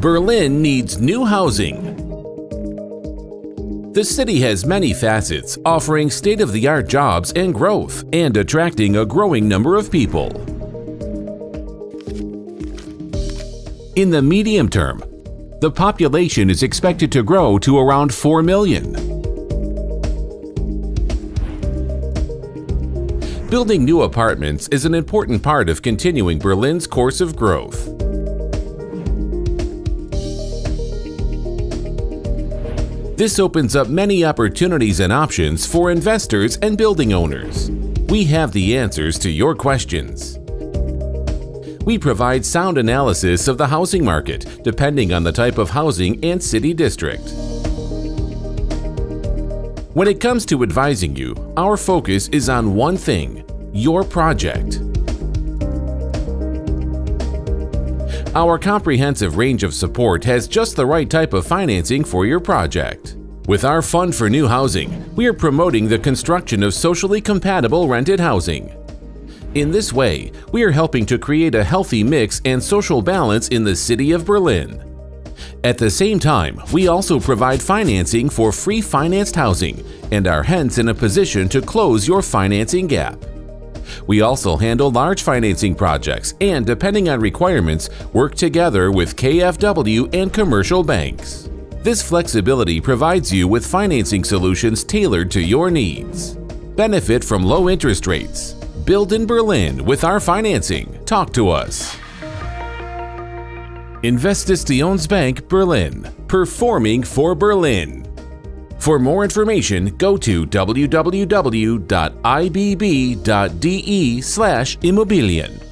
Berlin needs new housing. The city has many facets, offering state-of-the-art jobs and growth, and attracting a growing number of people. In the medium term, the population is expected to grow to around 4 million. Building new apartments is an important part of continuing Berlin's course of growth. This opens up many opportunities and options for investors and building owners. We have the answers to your questions. We provide sound analysis of the housing market, depending on the type of housing and city district. When it comes to advising you, our focus is on one thing, your project. Our comprehensive range of support has just the right type of financing for your project. With our Fund for New Housing, we are promoting the construction of socially compatible rented housing. In this way, we are helping to create a healthy mix and social balance in the city of Berlin. At the same time, we also provide financing for free financed housing and are hence in a position to close your financing gap. We also handle large financing projects and, depending on requirements, work together with KfW and commercial banks. This flexibility provides you with financing solutions tailored to your needs. Benefit from low interest rates. Build in Berlin with our financing. Talk to us. Investitionsbank Berlin. Performing for Berlin. For more information, go to www.ibb.de/immobilien.